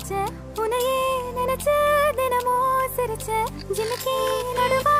せちゃおないななつでなもせれちゃじめきなるわ。